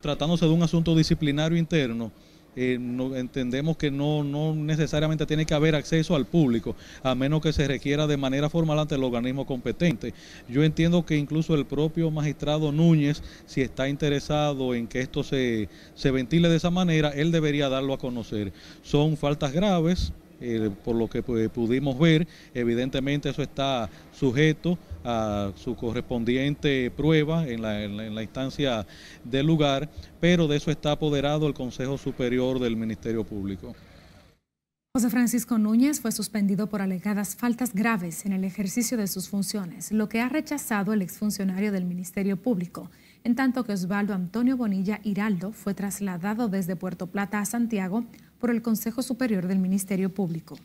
Tratándose de un asunto disciplinario interno, eh, entendemos que no, no, necesariamente tiene que haber acceso al público, a menos que se requiera de manera formal ante el organismo competente. Yo entiendo que incluso el propio magistrado Núñez, si está interesado en que esto se, se ventile de esa manera, él debería darlo a conocer. Son faltas graves, eh, por lo que pues, pudimos ver, evidentemente eso está sujeto a su correspondiente prueba en la, en la, instancia del lugar, pero de eso está apoderado el Consejo Superior del Ministerio Público. José Francisco Núñez fue suspendido por alegadas faltas graves en el ejercicio de sus funciones, lo que ha rechazado el exfuncionario del Ministerio Público, en tanto que Osvaldo Antonio Bonilla Hiraldo fue trasladado desde Puerto Plata a Santiago por el Consejo Superior del Ministerio Público.